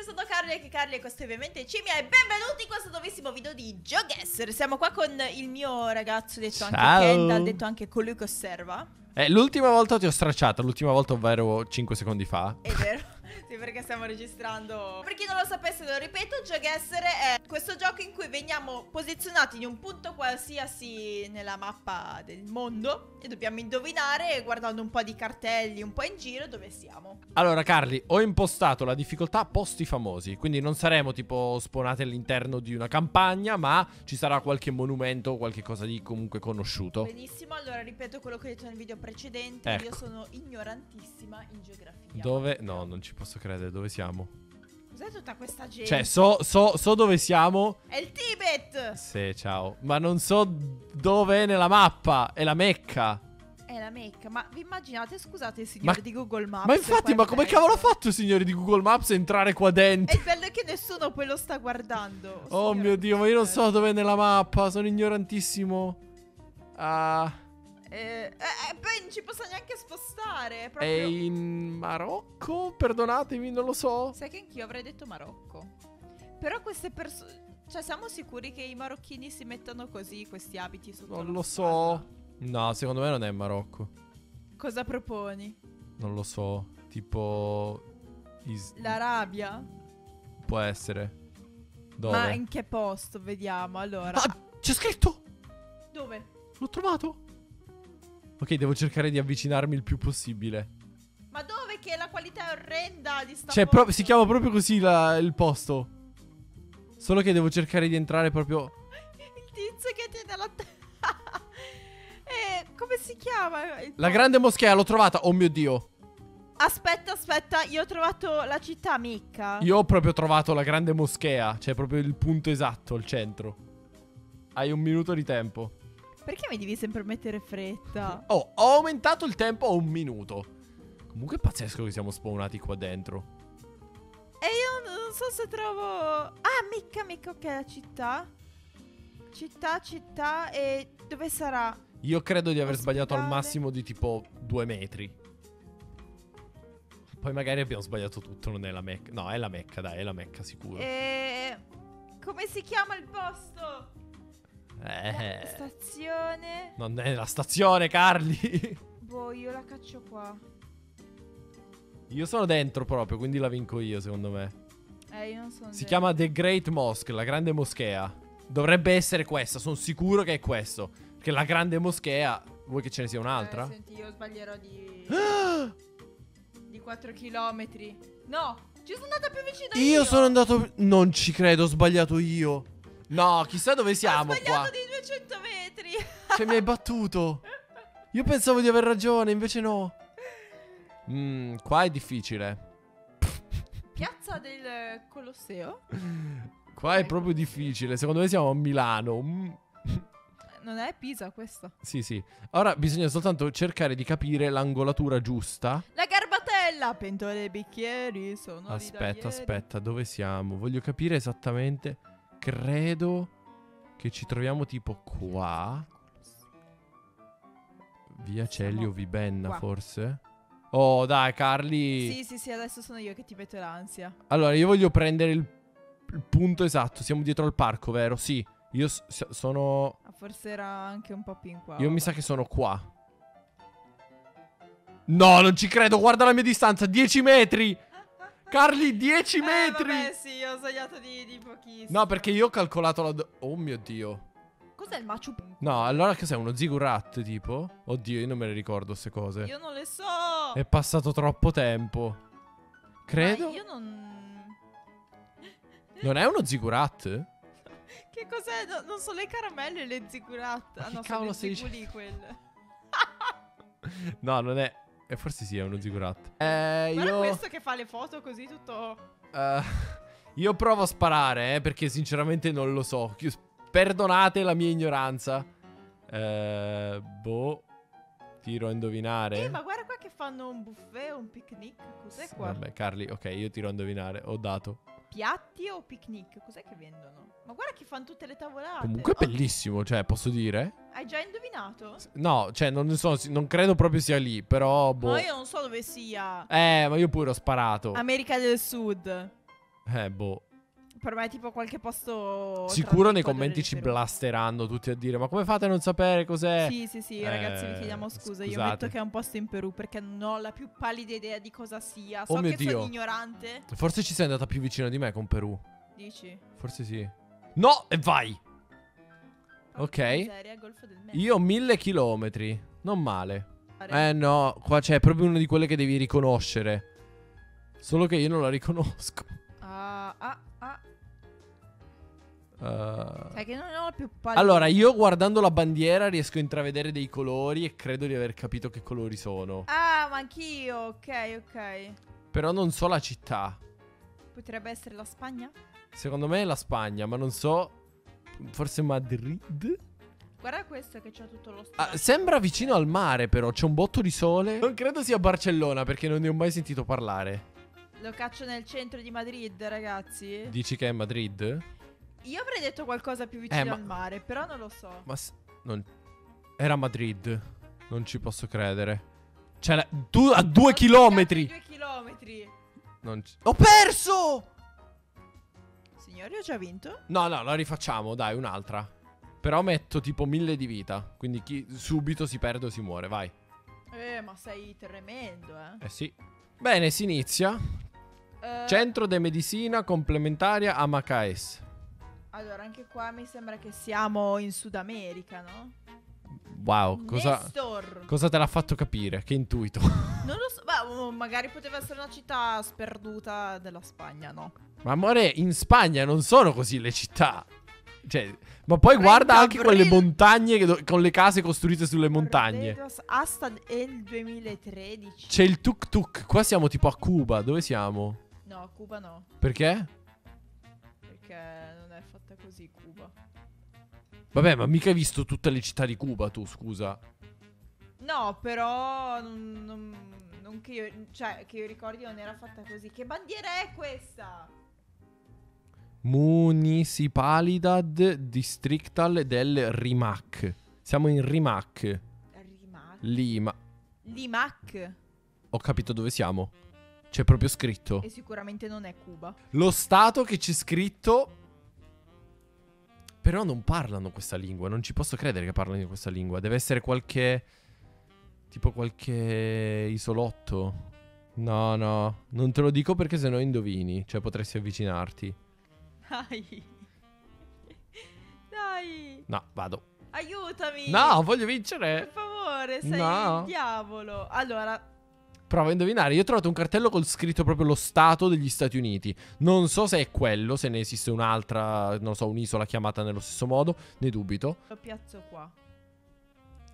ragazzi, sono Carly e Carly e questo è ovviamente Cimia e benvenuti in questo nuovissimo video di GeoGuessr Siamo qua con il mio ragazzo detto Ciao. anche Kendall, detto anche colui che osserva Eh, l'ultima volta ti ho stracciato, l'ultima volta ovvero 5 secondi fa. È vero Sì, perché stiamo registrando Per chi non lo sapesse, lo ripeto, GeoGuessr è questo gioco in cui veniamo posizionati in un punto qualsiasi nella mappa del mondo E dobbiamo indovinare, guardando un po' di cartelli, un po' in giro, dove siamo Allora, Carly, ho impostato la difficoltà posti famosi. Quindi non saremo tipo spawnati all'interno di una campagna, ma ci sarà qualche monumento, qualche cosa di comunque conosciuto. Benissimo, allora ripeto quello che ho detto nel video precedente Ecco. Io sono ignorantissima in geografia Dove? No, non ci posso credere, dove siamo? Cos'è tutta questa gente? Cioè, so, so, so dove siamo. È il Tibet! Sì, ciao. Ma non so dove è nella mappa. È la Mecca. È la Mecca, ma vi immaginate, scusate signori Ma- di Google Maps Ma infatti, ma come cavolo ha fatto, signori di Google Maps, a entrare qua E dentro? il bello è che nessuno poi lo sta guardando Oh mio dio, ma io non so dove è nella mappa. Sono ignorantissimo. Ah. Eh, eh, eh, poi non ci posso neanche spostare è È proprio... in Marocco? Perdonatemi, non lo so. Sai che anch'io avrei detto Marocco Però queste persone... Cioè siamo sicuri che i marocchini si mettano così questi abiti sotto Non lo spalla? so. No, secondo me non è in Marocco. Cosa proponi? Non lo so. Tipo. Is- L'Arabia? Può essere. Dove? Ma in che posto? Vediamo allora Ah, c'è scritto! Dove? L'ho trovato. Ok, devo cercare di avvicinarmi il più possibile. Ma dove che la qualità è orrenda di sta Cioè, pro- si chiama proprio così la- il posto. Solo che devo cercare di entrare proprio. Il tizio che tiene la testa Eh, come si chiama? La grande moschea, l'ho trovata. Oh mio dio. Aspetta, aspetta, io ho trovato la città Mecca Io ho proprio trovato la grande moschea. Cioè, proprio il punto esatto, il centro. Hai un minuto di tempo. Perché mi devi sempre mettere fretta? Oh, ho aumentato il tempo a un minuto. Comunque è pazzesco che siamo spawnati qua dentro. E io non so se trovo... Ah, Mecca, Mecca, ok, la città Città, città e dove sarà? Io credo di aver sbagliato al massimo di tipo due metri. Poi magari abbiamo sbagliato tutto, non è la Mecca. No, è la Mecca, dai, è la Mecca sicuro. E... Come si chiama il posto? Eh. Stazione Non è la stazione, Carli. Boh, io la caccio qua Io sono dentro proprio, quindi la vinco io, secondo me. Eh, io non sono Si dentro. chiama The Great Mosque, la grande moschea. Dovrebbe essere questa, sono sicuro che è questo. Perché la grande moschea. Vuoi che ce ne sia un'altra? Eh, senti, io sbaglierò di... di 4 km. No, ci sono andata più vicino io. Io sono andato. Non ci credo, ho sbagliato io. No, chissà dove Ho siamo sbagliato qua. di 200 metri. Cioè, mi hai battuto. Io pensavo di aver ragione, invece no. Mm, qua è difficile. Piazza del Colosseo? Qua è proprio difficile. Secondo me siamo a Milano. Mm. Non è Pisa questa. Sì, sì. Ora bisogna soltanto cercare di capire l'angolatura giusta. La garbatella, pentole e bicchieri sono Aspetta, aspetta, dove siamo? Voglio capire esattamente. Credo che ci troviamo tipo qua. Via Celio Vibenna, qua. forse. Oh, dai, Carli. Sì, sì, sì, adesso sono io che ti metto l'ansia. Allora, io voglio prendere il, il punto esatto. Siamo dietro al parco, vero? Sì. Io sono. Ah, forse era anche un po' più in qua. Io mi vabbè. sa che sono qua. No, non ci credo. Guarda la mia distanza: 10 metri. Carli, 10 Eh, metri. vabbè, sì, ho sbagliato di, di pochissimo. No, perché io ho calcolato la. Oh mio dio. Cos'è il Machu Picchu? No, allora cos'è? Uno ziggurat tipo? Oddio, io non me le ricordo queste cose. Io non le so. È passato troppo tempo. Credo. Ma io non... Non è uno ziggurat? Che cos'è? No, non sono le caramelle e le zigurat. Ma Ah che no, cavolo sono ziguli quelle. No, non è. E forse sì, è uno ziggurat. Eh, Guarda io. questo che fa le foto così tutto... eh, io provo a sparare, eh, perché sinceramente non lo so. Perdonate la mia ignoranza. Eh, boh. Tiro a indovinare. Eh, ma guarda qua che fanno un buffet, un picnic. Cos'è qua? Vabbè, Carli, ok, io tiro a indovinare. Ho dato. Piatti o picnic? Cos'è che vendono? Ma guarda che fanno tutte le tavolate. Comunque è bellissimo, cioè, posso dire? Hai già indovinato? No, cioè, non so, si- non credo proprio sia lì, però, boh. Ma io non so dove sia. Eh, ma io pure ho sparato. America del Sud. Eh, boh. Per me è tipo qualche posto. Sicuro nei commenti ci blasteranno tutti a dire: Ma come fate a non sapere cos'è? Sì, sì, sì, ragazzi, vi Eh, chiediamo scusa. Io scusate. metto che è un posto in Perù perché non ho la più pallida idea di cosa sia. Oh So mio che Dio. sono ignorante. Forse ci sei andata più vicino di me con Perù. Dici? Forse sì. No, e vai. Ok. miseria. Io ho mille chilometri. Non male. Eh no, qua c'è proprio una di quelle che devi riconoscere. Solo che io non la riconosco. Ah, ah, ah. Uh, Sai che non ho più pallida. Allora, io guardando la bandiera riesco a intravedere dei colori e credo di aver capito che colori sono. Ah, ma anch'io. Ok, ok. Però non so la città. Potrebbe essere la Spagna? Secondo me è la Spagna, ma non so. Forse Madrid? Guarda questo che c'ha tutto lo Ah, stato. sembra vicino al mare, però c'è un botto di sole. Non credo sia Barcellona perché non ne ho mai sentito parlare. Lo caccio nel centro di Madrid, ragazzi. Dici che è Madrid? Io avrei detto qualcosa più vicino Eh, ma- al mare, però non lo so. Ma s- non... Era Madrid. Non ci posso credere. Cioè, la- tu a due chilometri. Due chilometri. Non ci- Ho perso! Signori, ho già vinto? No, no, la rifacciamo, dai, un'altra. Però metto tipo mille di vita. Quindi chi subito si perde o si muore, vai. Eh, ma sei tremendo, eh. Eh sì. Bene, si inizia. Eh, Centro de Medicina Complementaria a Macaes. Allora, anche qua mi sembra che siamo in Sud America, no? Wow, cosa, cosa te l'ha fatto capire? Che intuito. non lo so, beh, oh, magari poteva essere una città sperduta della Spagna, no? Ma amore, in Spagna non sono così le città. Cioè, ma poi Trenta guarda anche quelle aprile. montagne con le case costruite sulle montagne. Hasta il 2013. C'è il tuk tuk. Qua siamo tipo a Cuba. Dove siamo? No, Cuba no, Perché? perché non è fatta così Cuba. Vabbè, ma mica hai visto tutte le città di Cuba, tu, scusa. No, però non, non- non che io, cioè, che io ricordi non era fatta così. Che bandiera è questa? Municipalidad Districtal del Rimac. Siamo in Rimac. Rimac. Lima. Limac. Ho capito dove siamo. C'è proprio scritto. E sicuramente non è Cuba. Lo stato che c'è scritto. Però non parlano questa lingua. Non ci posso credere che parlano questa lingua. Deve essere qualche. Tipo qualche isolotto. No, no. Non te lo dico perché sennò indovini. Cioè potresti avvicinarti. Dai. Dai. No, vado. Aiutami. No, voglio Per vincere. favore, sei No. il diavolo. Allora, Prova a indovinare. Io ho trovato un cartello col scritto proprio lo stato degli Stati Uniti. Non so se è quello, se ne esiste un'altra, non so, un'isola chiamata nello stesso modo. Ne dubito. lo piazzo qua.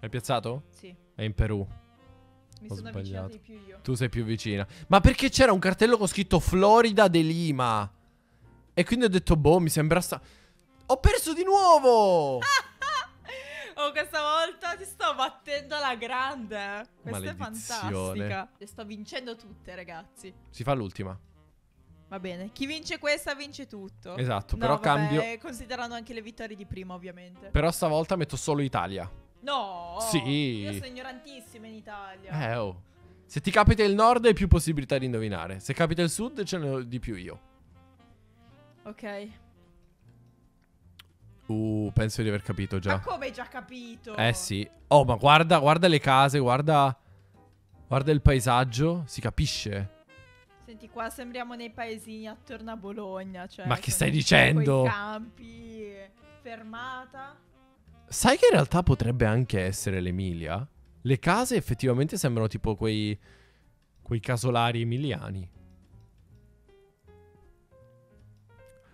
Hai piazzato? Sì. È in Perù. Mi Ho sono sbagliato. avvicinata di più io. Tu sei più vicina. Ma perché c'era un cartello con scritto Florida de Lima? E quindi ho detto, boh, mi sembra sta... Ho perso di nuovo! Oh, questa volta ti sto battendo alla grande. Questa è fantastica. Le sto vincendo tutte, ragazzi. Si fa l'ultima. Va bene. Chi vince questa vince tutto. Esatto, No, però vabbè, cambio... Considerando anche le vittorie di prima, ovviamente. Però stavolta metto solo Italia. No. Sì. Io sono ignorantissima in Italia. Eh, oh. Se ti capita il nord hai più possibilità di indovinare. Se capita il sud ce ne ho di più io. Ok. Uh, penso di aver capito Ma già. come hai già capito? Eh sì. Oh, ma guarda, guarda le case, guarda... Guarda il paesaggio, si capisce. Senti, qua sembriamo nei paesini attorno a Bologna. Cioè, Ma che stai dicendo? Campi, fermata. Sai che in realtà potrebbe anche essere l'Emilia? Le case effettivamente sembrano tipo quei. quei casolari emiliani.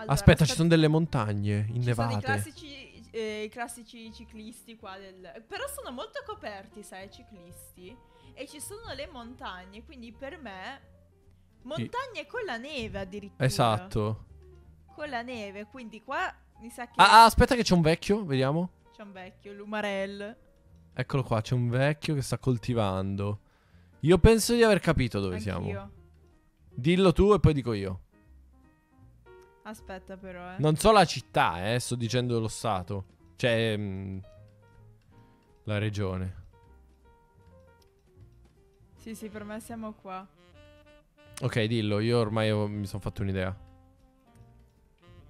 Allora, Aspetta, ci sono delle montagne Ci sono i innevate. classici, eh, i classici ciclisti qua del... Però sono molto coperti, sai, i ciclisti. E ci sono le montagne, quindi per me... Montagne con la neve addirittura. Esatto. Con la neve, quindi qua mi sa che Ah, ah, aspetta, che c'è un vecchio, vediamo. c'è un vecchio, l'Umarell. Eccolo qua, c'è un vecchio che sta coltivando. Io penso di aver capito dove Anch'io. siamo. Dillo tu e poi dico io. Aspetta però, eh. Non so la città, eh, sto dicendo lo stato. Cioè, mm, la regione. Sì, sì, per me siamo qua. Ok, dillo, io ormai ho- mi sono fatto un'idea.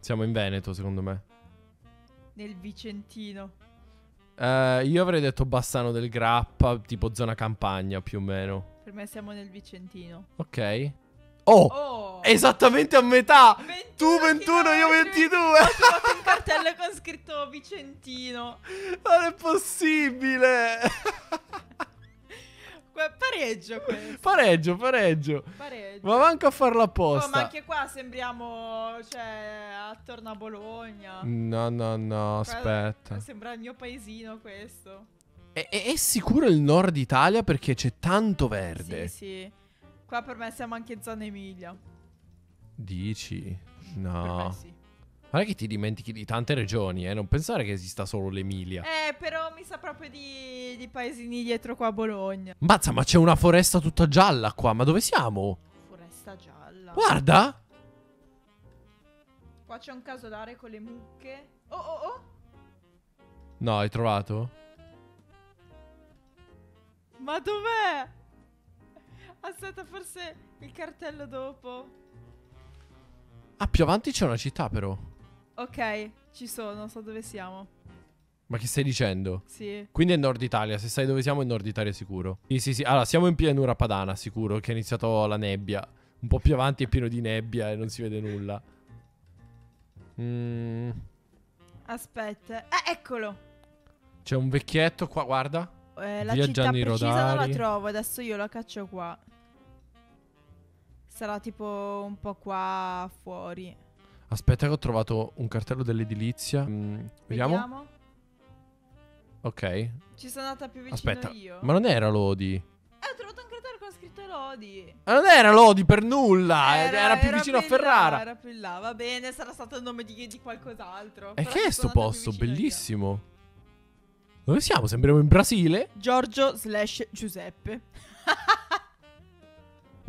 Siamo in Veneto, secondo me. Nel Vicentino. Eh, io avrei detto Bassano del Grappa, tipo zona campagna più o meno. Per me siamo nel Vicentino. Ok. Oh! Oh! Esattamente a metà! 21 Tu 21, io chilometri. 22! Ho trovato un cartello con scritto Vicentino. Non è possibile! Pareggio questo. pareggio, pareggio. Pareggio. Ma manco a farlo Oh, apposta. ma anche qua sembriamo, cioè, attorno a Bologna. No, no, no, Qua- aspetta. Sembra il mio paesino questo. È, è- è sicuro il nord Italia perché c'è tanto verde. Sì, sì. Qua per me siamo anche in zona Emilia. Dici? No. sì. Guarda che ti dimentichi di tante regioni, eh. Non pensare che esista solo l'Emilia. Eh, però mi sa proprio di, di paesini dietro qua a Bologna. Mazza, ma c'è una foresta tutta gialla qua. Ma dove siamo? Foresta gialla. Guarda! Qua c'è un casolare con le mucche. Oh, oh, oh. No, hai trovato? Ma dov'è? Aspetta, forse il cartello dopo. Ah, più avanti c'è una città, però. Ok, ci sono, so dove siamo. Ma che stai dicendo? Sì. Quindi è Nord Italia. Se sai dove siamo, è Nord Italia sicuro. Sì, sì, sì. Allora, siamo in pianura padana, sicuro. Che è iniziato la nebbia. Un po' più avanti è pieno di nebbia e non si vede nulla. Mm, Aspetta. Eh, eccolo. c'è un vecchietto qua, guarda. Eh, la Via città Gianni precisa non la Rodari. trovo, adesso io la caccio qua. Sarà tipo un po' qua fuori. Aspetta che ho trovato un cartello dell'edilizia. Mm, vediamo. Ok. Ci sono andata più vicino Aspetta. io. Ma non era Lodi. Eh, ho trovato un cartello con scritto Lodi. Ma non era Lodi per nulla. Era, più vicino a in là, Ferrara. era più in là, va bene, sarà stato il nome di, di qualcos'altro. E che è sto posto? vicino io. Bellissimo. Dove siamo? Sembriamo in Brasile. Giorgio slash Giuseppe.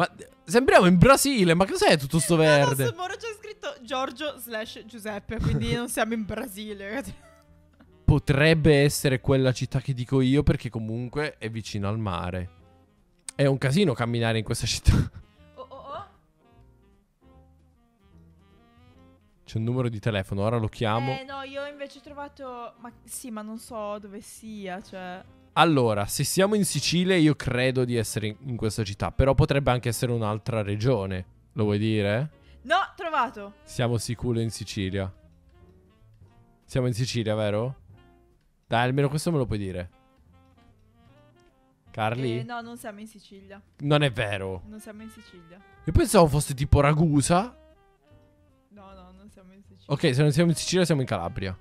Ma sembriamo in Brasile. Ma cos'è tutto sto No, no, verde? sul muro c'è scritto Giorgio slash Giuseppe, quindi non siamo in Brasile. Potrebbe essere quella città che dico io perché comunque è vicino al mare. È un casino camminare in questa città. Oh, oh, oh. C'è un numero di telefono, ora lo chiamo. Eh, no, io invece ho trovato... Ma sì, ma non so dove sia, cioè... Allora, se siamo in Sicilia, io credo di essere in, questa città. Però potrebbe anche essere un'altra regione. Lo vuoi dire? No, trovato. Siamo sicuri in Sicilia. Siamo in Sicilia, vero? Dai, almeno questo me lo puoi dire. Carli? Eh, no, non siamo in Sicilia. Non è vero. Non siamo in Sicilia. Io pensavo fosse tipo Ragusa. No, no, non siamo in Sicilia. Ok, se non siamo in Sicilia, siamo in Calabria.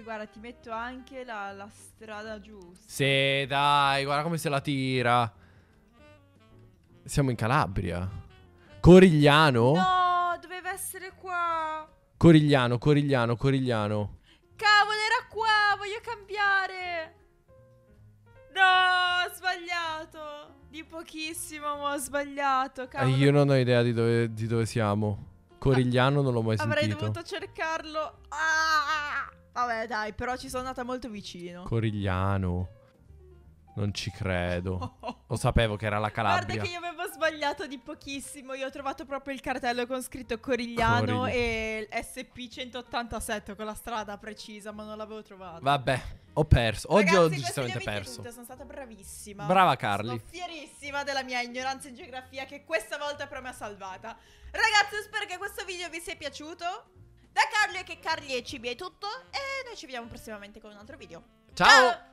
E guarda, ti metto anche la, la strada giusta. Sì, dai, guarda come se la tira. Siamo in Calabria. Corigliano? No, doveva essere qua. Corigliano, Corigliano, Corigliano. Cavolo, era qua. Voglio cambiare. No, ho sbagliato. Di pochissimo, ma ho sbagliato. Eh, Cavolo. io non ho idea di dove, di dove siamo. Corigliano non l'ho mai Avrei sentito. dovuto cercarlo. Ah! Vabbè, dai, però ci sono andata molto vicino. Corigliano. Non ci credo. Lo sapevo che era la Guarda Calabria. che io avevo sbagliato di pochissimo. Io ho trovato proprio il cartello con scritto Corigliano Corigli- e SP187 con la strada precisa, ma non l'avevo trovato. Vabbè, ho perso. Oggi Ragazzi, ho decisamente perso. tutte, Sono stata bravissima. Brava Carli. Sono fierissima della mia ignoranza in geografia che questa volta però mi ha salvata. Ragazzi, spero che questo video vi sia piaciuto. Da Carli e che Carli e Cibi è tutto. E noi ci vediamo prossimamente con un altro video. Ciao.